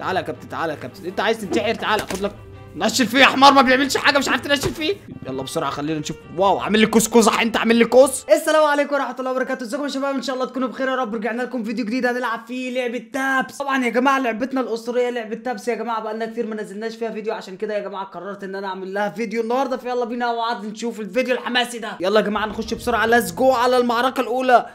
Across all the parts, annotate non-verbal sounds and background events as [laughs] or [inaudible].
تعالى يا كابتن تعالى يا كابتن. انت عايز تنتحر؟ تعالى خد لك. نشل فيه يا حمار ما بيعملش حاجة مش عارف تنشل فيه. يلا بسرعة خلينا نشوف. wow عامل لي كوسكوزه انت عامل لي كوس؟ السلام عليكم ورحمة الله وبركاته. ازيكم يا شباب؟ ان شاء الله تكونوا بخير يا رب. رجعنا لكم فيديو جديد. هنلعب فيه لعبة تابس. طبعا يا جماعة لعبتنا الأسطورية لعبة تابس يا جماعة. بقالنا كتير ما نزلناش فيها فيديو. عشان كده يا جماعة قررت إن أنا أعمل لها فيديو النهارده. فيلا بينا مع نشوف الفيديو الحماسي ده. يلا يا جماعة نخش بسرعة. let's go على المعركة الأولى.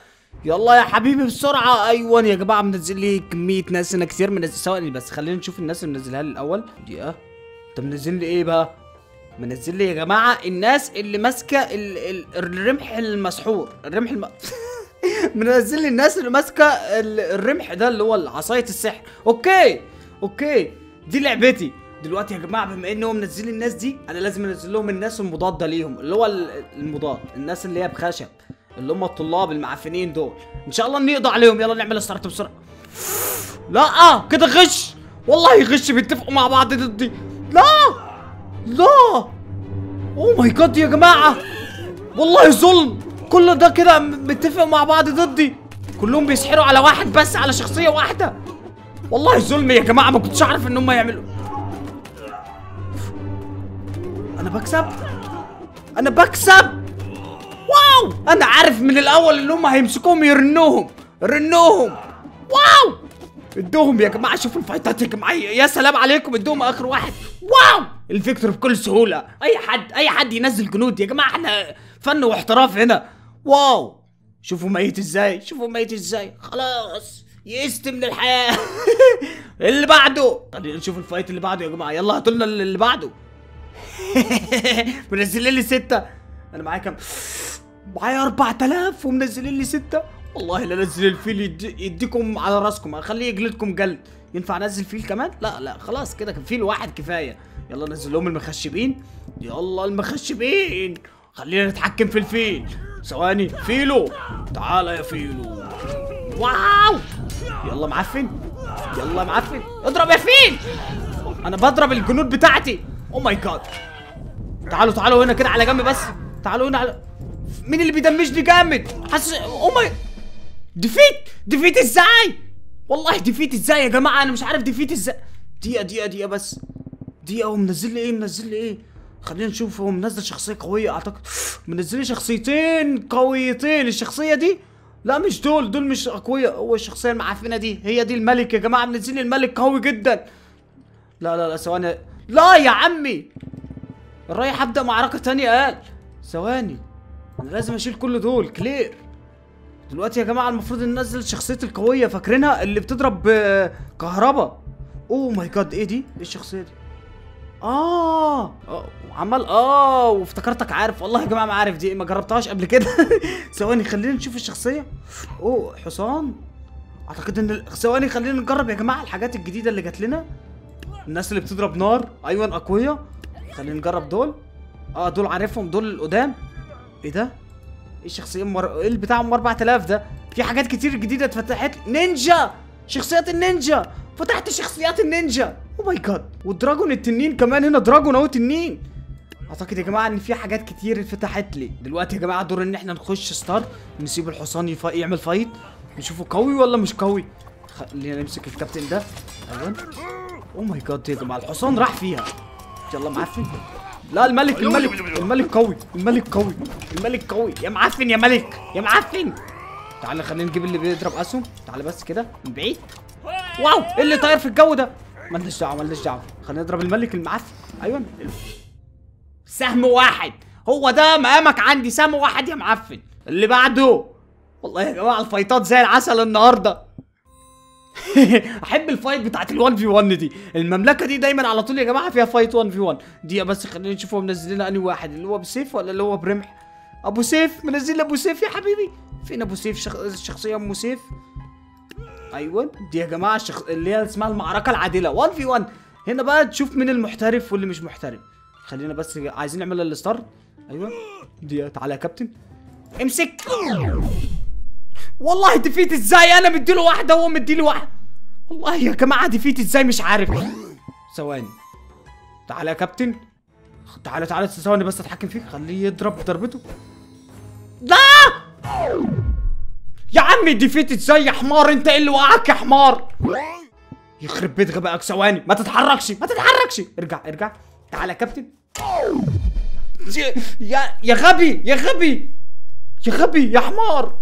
يلا يا حبيبي بسرعة. أيوة يا جماعة منزل لي كمية ناس هنا كتير. منزل ثواني بس خلينا نشوف الناس اللي منزلها لي الأول. دقيقة. أنت منزل لي إيه بقى؟ منزل لي يا جماعة الناس اللي ماسكة ال... ال... الرمح المسحور. الرمح الم... [laughs] منزل لي الناس اللي ماسكة ال... الرمح ده اللي هو عصاية السحر. أوكي أوكي. دي لعبتي. دلوقتي يا جماعة بما إن هو منزل الناس دي أنا لازم أنزل لهم الناس المضادة ليهم اللي هو ال- المضاد الناس اللي هي بخشب. اللي هم الطلاب المعفنين دول. إن شاء الله نقضي عليهم. يلا نعمل start بسرعة. لا آه كده غش. والله غش بيتفقوا مع بعض ضدي. لا لا. oh my God يا جماعة. والله ظلم. كل ده كده متفق مع بعض ضدي. كلهم بيسحروا على واحد بس على شخصية واحدة. والله ظلم يا جماعة. ما كنتش أعرف إن هم يعملوا. أنا بكسب. أنا بكسب. wow! أنا عارف من الأول إن هم هيمسكوهم يرنوهم. رنوهم. wow! ادوهم يا جماعة شوفوا ال fightات يا جماعة. يا سلام عليكم ادوهم آخر واحد. wow! ال victory بكل سهولة. أي حد أي حد ينزل جنود يا جماعة إحنا فن واحتراف هنا. wow! شوفوا ميت إزاي شوفوا ميت إزاي. خلاص يئست من الحياة. [laughs] اللي بعده. نشوف ال fight اللي بعده يا جماعة. يلا هاتوا لنا اللي بعده. [laughs] منزلين لي ستة. أنا معايا كام؟ معايا 4000 ومنزلين لي ستة. والله لا أنزل الفيل يدي يديكم على راسكم أخليه يجلدكم جلد ينفع أنزل فيل كمان؟ لا لا خلاص كده فيل واحد كفاية. يلا نزل لهم المخشبين. يلا المخشبين خلينا نتحكم في الفيل. ثواني فيلو. تعالى يا فيلو. wow! يلا معفن. يلا معفن. اضرب يا فيل. أنا بضرب الجنود بتاعتي. oh my God تعالوا تعالوا هنا كده على جنب بس. تعالوا هنا على مين اللي بي damageني جامد؟ حاسس oh my defeat defeat إزاي؟ والله defeat إزاي يا جماعة؟ أنا مش عارف defeat إزاي. دقيقة دقيقة دقيقة بس. دقيقة هو منزل لي إيه؟ منزل لي إيه؟ خلينا نشوف هو منزل شخصية قوية أعتقد. منزل لي شخصيتين قويتين. الشخصية دي؟ لا مش دول. دول مش اقوياء هو الشخصية المعفنة دي. هي دي الملك يا جماعة. منزل لي الملك قوي جدا. لا لا لا ثواني. لا يا عمي! رايح أبدأ معركة تانية قال ثواني. أنا لازم أشيل كل دول clear دلوقتي يا جماعة المفروض ننزل شخصيتي القوية فاكرينها؟ اللي بتضرب آه، كهربا. oh my God إيه دي؟ إيه الشخصية دي؟ آه آه، عمال آه وافتكرتك عارف. والله يا جماعة ما عارف دي ما جربتهاش قبل كده. [laughs] ثواني خلينا نشوف الشخصية. oh حصان. أعتقد إن ثواني خلينا نجرب يا جماعة الحاجات الجديدة اللي جات لنا. الناس اللي بتضرب نار أيوه أقوياء. خلينا نجرب دول. آه دول عارفهم دول القدام. إيه ده؟ إيه الشخصيه مر... إيه اللي بتاعهم 4000 ده؟ في حاجات كتير جديدة اتفتحت. نينجا! شخصيات النينجا! فتحت شخصيات النينجا! oh my God وال dragon التنين كمان هنا dragon أهو تنين! أعتقد يا جماعة إن في حاجات كتير اتفتحت لي. دلوقتي يا جماعة دور إن إحنا نخش start نسيب الحصان يف... يعمل fight. نشوفه قوي ولا مش قوي؟ خلينا نمسك الكابتن ده. أيوه. oh my God يا جماعة الحصان راح فيها. يلا معفن. لا الملك الملك الملك قوي الملك قوي الملك قوي. يا معفن يا ملك يا معفن. تعالى خلينا نجيب اللي بيضرب أسهم. تعالى بس كده من بعيد. wow إيه اللي طاير في الجو ده؟ مالناش دعوة مالناش دعوة. خلينا نضرب الملك المعفن. أيوه. سهم واحد. هو ده مقامك عندي. سهم واحد يا معفن. اللي بعده. والله يا جماعة ال fightات زي العسل النهارده. [laughs] احب ال fight بتاعت ال1 في 1 دي. المملكة دي دايما على طول يا جماعة فيها fight 1 في 1 دي بس خلينا نشوف هو منزل لنا أنهي واحد اللي هو بسيف ولا اللي هو برمح أبو سيف منزل أبو سيف يا حبيبي. فين أبو سيف؟ شخ... الشخصيه أم سيف. أيوه. دي يا جماعة الشخص... اللي هي اسمها المعركة العادلة. 1 في 1 هنا بقى تشوف مين المحترف واللي مش محترف. خلينا بس عايزين نعمل ال start. أيوه. دي تعالى يا كابتن. امسك. والله defeat إزاي؟ أنا مديله واحدة وهو مديلي واحدة والله يا جماعة defeat إزاي؟ مش عارف. ثواني. تعالى يا كابتن. تعالى تعالى ثواني بس اتحكم فيك. خليه يضرب ضربته. لا! يا عمي defeat إزاي يا حمار؟ انت إيه اللي وقعك يا حمار؟ يخرب بيت غبائك. ثواني. ما تتحركش. ما تتحركش. ارجع ارجع. تعالى يا كابتن. يا يا غبي يا غبي. يا غبي يا حمار.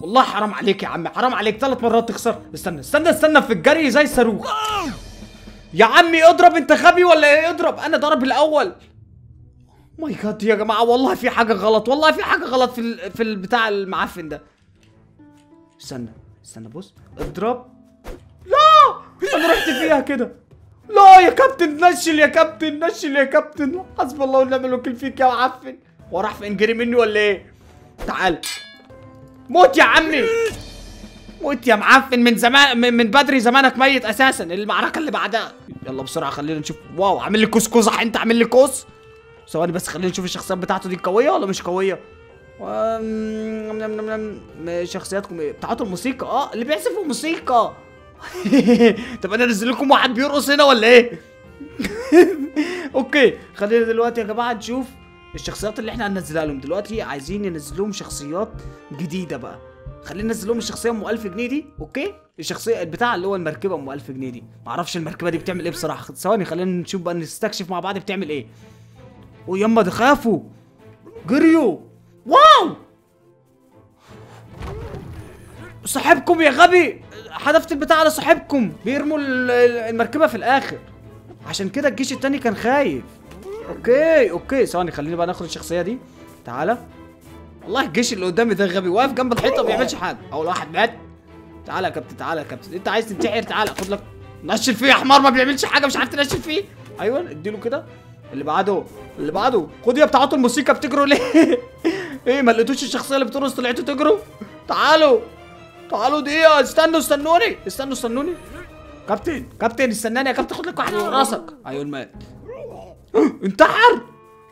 والله حرام عليك يا عمي حرام عليك. ثلاث مرات تخسر. استنى استنى استنى في الجري زي الصاروخ. يا عمي اضرب انت غبي ولا إيه؟ اضرب. أنا ضرب الأول. ماي جاد يا جماعة والله في حاجة غلط والله في حاجة غلط في. في البتاع المعفن ده. استنى استنى بص. اضرب. لا! أنا رحت فيها كده. لا يا كابتن نشل يا كابتن نشل يا كابتن. حسبي الله ونعم الوكيل فيك يا معفن. هو راح فين جري مني ولا إيه؟ تعال. موت يا عمي. موت يا معفن. من زمان من, بدري زمانك ميت أساسا. المعركة اللي بعدها. يلا بسرعة خلينا نشوف. wow عامل لي قوس قزح أنت عامل لي قوس؟ ثواني بس خلينا نشوف الشخصيات بتاعته دي قوية ولا مش قوية. شخصياتكم إيه؟ بتاعته الموسيقى. آه اللي بيعزفوا موسيقى. [laughs] طب أنا أنزل لكم واحد بيرقص هنا ولا إيه؟ [laughs] okay خلينا دلوقتي يا جماعة نشوف. الشخصيات اللي إحنا هننزلها لهم دلوقتي عايزين ننزل لهم شخصيات جديدة بقى. خلينا ننزل لهم الشخصية أم 1000 جنيه دي okay؟ الشخصية البتاع اللي هو المركبة أم 1000 جنيه دي. معرفش المركبة دي بتعمل إيه بصراحة. ثواني خلينا نشوف بقى نستكشف مع بعض بتعمل إيه. ويما ده خافوا جريوا واو! صاحبكم يا غبي. حذفت البتاع على صاحبكم. بيرموا ال- ال- المركبة في الآخر. عشان كده الجيش التاني كان خايف. okay okay. ثواني خليني بقى ناخد الشخصية دي. تعالى. والله الجيش اللي قدامي ده غبي. واقف جنب الحيطة ما بيعملش حاجة. أول واحد مات. تعالى يا كابتن تعالى يا كابتن. أنت عايز تنتحر؟ تعالى. خد لك. نشل فيه يا حمار ما بيعملش حاجة. مش عارف تنشل فيه. أيوه اديله كده. اللي بعده اللي بعده. خد يا بتاعته الموسيقى. بتجروا ليه؟ [laughs] إيه ما لقيتوش الشخصية اللي بترقص طلعتوا تجروا؟ تعالوا. تعالوا دقيقه استنوا استنوني. استنوا استنوني. كابتن كابتن استناني يا كابتن. خد لك واحد راسك. أيوه مات [gasps] انتحر!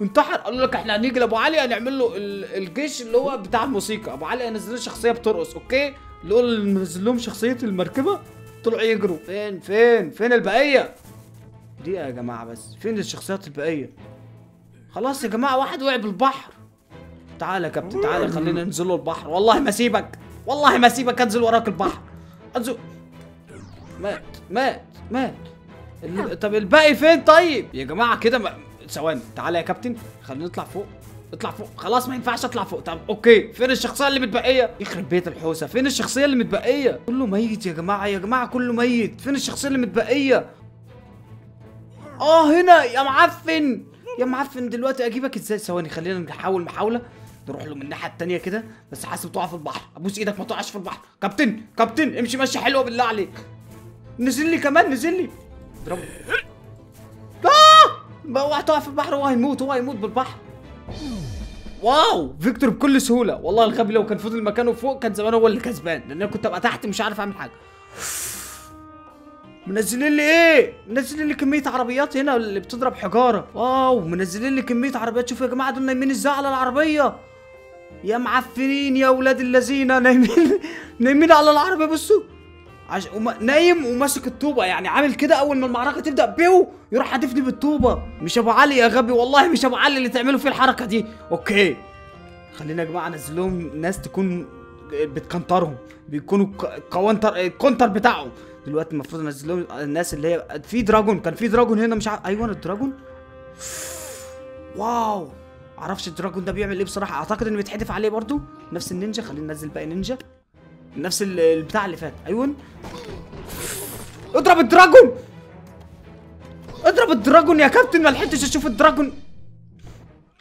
انتحر! قالوا لك إحنا هنيجي لأبو علي هنعمل له ال- الجيش اللي هو بتاع الموسيقى. أبو علي هينزل له شخصية بترقص أوكي؟ اللي هو نزل لهم شخصية المركبة طلعوا يجروا. فين؟ فين؟ فين البقية؟ دقيقه يا جماعة بس. فين الشخصيات البقية؟ خلاص يا جماعة واحد وقع بالبحر. تعالى يا كابتن تعالى خلينا ننزل له البحر. والله ما اسيبك والله ما اسيبك انزل وراك البحر. انزل. مات مات مات. ال- طب الباقي فين طيب؟ يا جماعة كده ما... ثواني تعالى يا كابتن خلينا نطلع فوق. اطلع فوق. خلاص ما ينفعش اطلع فوق. طب okay فين الشخصية اللي متبقية؟ يخرب بيت الحوسة. فين الشخصية اللي متبقية؟ كله ميت يا جماعة يا جماعة كله ميت. فين الشخصية اللي متبقية؟ آه هنا يا معفن. يا معفن دلوقتي أجيبك إزاي؟ ثواني خلينا نحاول محاولة نروح له من الناحية التانية كده بس حاسب تقع في البحر. أبوس إيدك ما تقعش في البحر. كابتن كابتن امشي ماشيه حلوة بالله عليك. نزل لي كمان نزل لي. اضربه آه! اوعى تقع في البحر هو هيموت هو هيموت بالبحر. واو! victory بكل سهولة. والله الغبي لو كان فضل مكانه فوق كان زمان هو اللي كسبان لأن أنا كنت أبقى تحت مش عارف أعمل حاجة. منزلين لي إيه؟ منزلين لي كمية عربيات هنا اللي بتضرب حجارة. واو! منزلين لي كمية عربيات. شوفوا يا جماعة دول نايمين إزاي على العربية. يا معفنين يا ولاد الذين نايمين [laughs] نايمين على العربية. بصوا. عش... وما... نايم وماسك الطوبه يعني عامل كده أول ما المعركة تبدأ بيو يروح حادفني بالطوبه مش أبو علي يا غبي والله مش أبو علي اللي تعملوا فيه الحركة دي. okay. خلينا يا جماعة انزل لهم ناس تكون بت counter هم بيكونوا counter ال counter بتاعهم. دلوقتي المفروض انزل لهم الناس اللي هي في dragon. كان في dragon هنا مش عارف أيوه ال dragon واو. معرفش ال dragon ده بيعمل إيه بصراحة. أعتقد إنه بيتحدف عليه برضو. نفس النينجا. خلينا ننزل باقي نينجا. نفس ال- البتاع اللي فات. أيوه اضرب ال dragon! اضرب ال dragon يا كابتن! ما لحقتش أشوف ال dragon!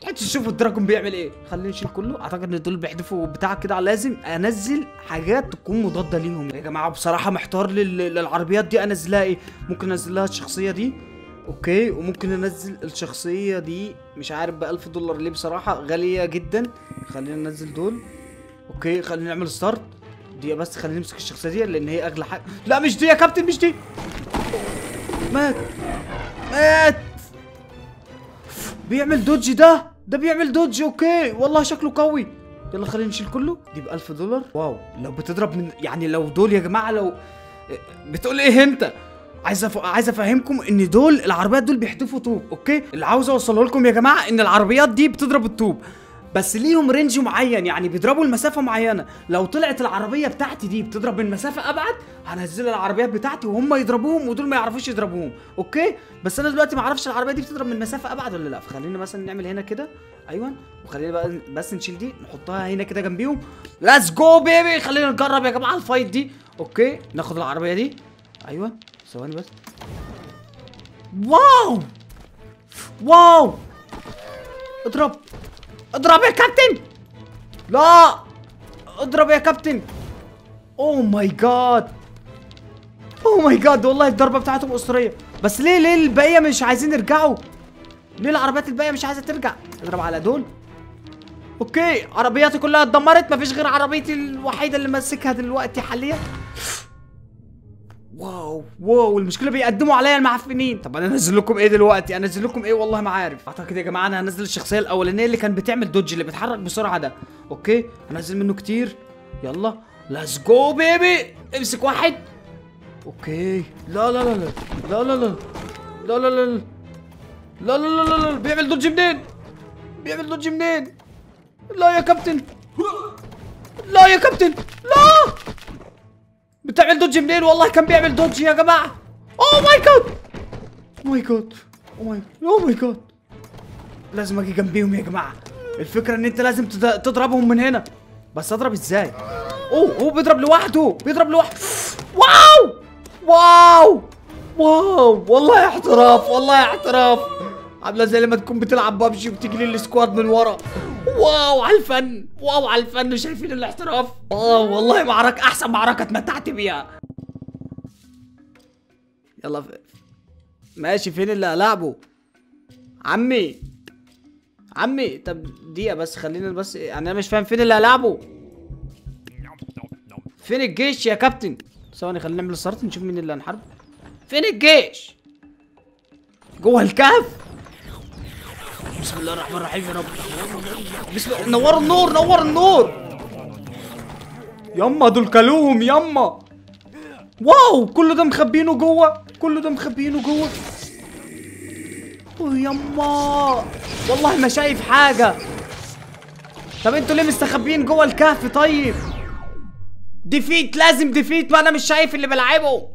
لحقتش أشوف ال dragon بيعمل إيه. خلينا نشيل كله. أعتقد إن دول بيحدفوا بتاع كده لازم أنزل حاجات تكون مضادة ليهم. يا جماعة بصراحة محتار لل- للعربيات دي أنزلها إيه. ممكن انزل لها الشخصية دي. okay. وممكن أنزل الشخصية دي. مش عارف ب 1000 دولار ليه بصراحة. غالية جدا. خلينا ننزل دول. okay. خلينا نعمل start دي بس خلينا نمسك الشخصية دي لأن هي أغلى حاجة. لا مش دي يا كابتن مش دي. مات. مات. بيعمل dodge ده؟ ده بيعمل dodge okay. والله شكله قوي. يلا خلينا نشيل كله. دي ب 1000 دولار. واو. لو بتضرب من يعني لو دول يا جماعة لو بتقول إيه أنت؟ عايز أف... عايز أفهمكم إن دول العربيات دول بيحدفوا طوب okay؟ اللي عاوز أوصله لكم يا جماعة إن العربيات دي بتضرب الطوب. بس ليهم range معين يعني بيضربوا المسافة معينة. لو طلعت العربية بتاعتي دي بتضرب من مسافه أبعد هنزل العربيات بتاعتي وهم يضربوهم ودول ما يعرفوش يضربوهم. okay؟ بس أنا دلوقتي ما أعرفش العربية دي بتضرب من مسافه أبعد ولا لأ؟ فخلينا مثلا نعمل هنا كده. أيوه. وخلينا بقى بس نشيل دي نحطها هنا كده جنبيهم. let's go baby خلينا نجرب يا جماعة ال fight دي. okay؟ ناخد العربية دي. أيوه. ثواني بس. واو! واو! اضرب. اضرب يا كابتن! لا! اضرب يا كابتن! oh my god oh my god والله الضربة بتاعتهم اسطوريه بس ليه ليه الباقيه مش عايزين يرجعوا؟ ليه العربيات الباقية مش عايزة ترجع؟ اضرب على دول. okay عربياتي كلها اتدمرت. مفيش غير عربيتي الوحيدة اللي ماسكها دلوقتي حاليا. واو واو المشكلة بيقدموا عليا المعفنين. طب أنا أنزل لكم إيه دلوقتي؟ أنزل لكم إيه؟ والله ما عارف. أعتقد يا جماعة أنا هنزل الشخصية الأولانية اللي كان بتعمل dodge اللي بيتحرك بسرعة ده. okay؟ هنزل منه كتير. يلا. let's go baby امسك واحد. okay. لا لا لا لا. لا لا لا. لا لا لا لا. لا لا لا لا لا. بيعمل dodge منين؟ بيعمل dodge منين؟ لا يا كابتن. لا يا كابتن. لا! بتعمل dodge منين؟ والله كان بيعمل dodge يا جماعة. oh my god my god oh my god لازم أجي جنبيهم يا جماعة. الفكرة إن أنت لازم تضربهم من هنا. بس أضرب إزاي؟ أوه هو بيضرب لوحده. بيضرب لوحده واو! واو! واو! والله احتراف والله احتراف. عامله زي لما تكون بتلعب بابجي وبتجي لي ال squad من ورا. واو على الفن. واو على الفن. شايفين الاحتراف؟ واو والله معركه أحسن معركة اتمتعت بيها. يلا ف... ماشي. فين اللي هلعبه عمي. عمي طب دقيقة بس خلينا بس أنا مش فاهم فين اللي هلعبه فين الجيش يا كابتن؟ ثواني خلينا نعمل السرط نشوف مين اللي هنحاربه. فين الجيش؟ جوه الكهف؟ بسم الله الرحمن الرحيم يا رب بسم الله. نور النور نور النور. يما دول كلوهم يما. واو كل ده مخبينه جوه كل ده مخبينه جوه. يما. والله ما شايف حاجة. طب أنتوا ليه مستخبيين جوه الكهف طيب؟ defeat لازم defeat ما أنا مش شايف اللي بلعبه.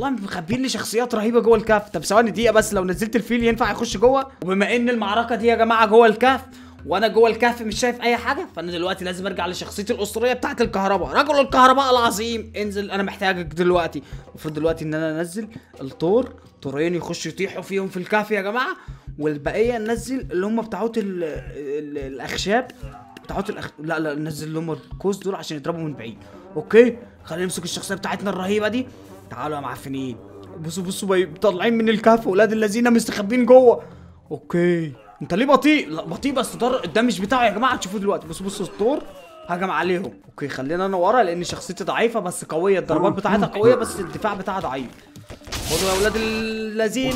والله مخبيين لي شخصيات رهيبة جوه الكهف. طب ثواني دقيقة بس لو نزلت الفيل ينفع يخش جوه؟ وبما إن المعركة دي يا جماعة جوه الكهف وأنا جوه الكهف مش شايف أي حاجة فأنا دلوقتي لازم أرجع لشخصيتي الأسطورية بتاعت الكهرباء. رجل الكهرباء العظيم انزل أنا محتاجك دلوقتي. المفروض دلوقتي إن أنا أنزل الطور طورين يخشوا يطيحوا فيهم في الكهف يا جماعة والبقية ننزل اللي هم بتاعوت ال ال الأخشاب بتاعوت الأخ... لا لا ننزل اللي هم الكوز دول عشان يضربوا من بعيد. أوكي خلينا نمسك الشخصية بتاعتنا الرهيبة دي. تعالوا يا معفنين. بصوا بصوا طالعين من الكهف ولاد الذين مستخبين جوه. okay. أنت ليه بطيء؟ لا بطيء بس ده ال damage بتاعه يا جماعة. تشوفوه دلوقتي. بصوا بصوا الطور. هجم عليهم. okay خلينا أنا ورا لأن شخصيتي ضعيفة بس قوية. الضربات بتاعتها قوية بس الدفاع بتاعها ضعيف. خدوا يا ولاد الذين.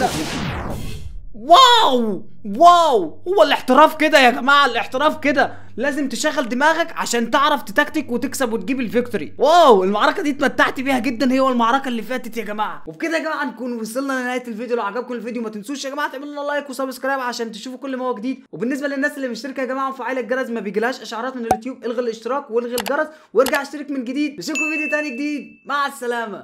wow! wow! هو الاحتراف كده يا جماعة الاحتراف كده. لازم تشغل دماغك عشان تعرف تتكتك وتكسب وتجيب ال victory. wow! المعركة دي اتمتعت بيها جدا هي والمعركة اللي فاتت يا جماعة. وبكده يا جماعة نكون وصلنا لنهاية الفيديو. لو عجبكم الفيديو ما تنسوش يا جماعة تعملوا لنا like و subscribe عشان تشوفوا كل ما هو جديد. وبالنسبة للناس اللي مشتركة يا جماعة وفعالة الجرس ما بيجيلهاش إشعارات من اليوتيوب. الغي الاشتراك والغي الجرس وارجع اشترك من جديد. نشوفكم فيديو تاني جديد. مع السلامة.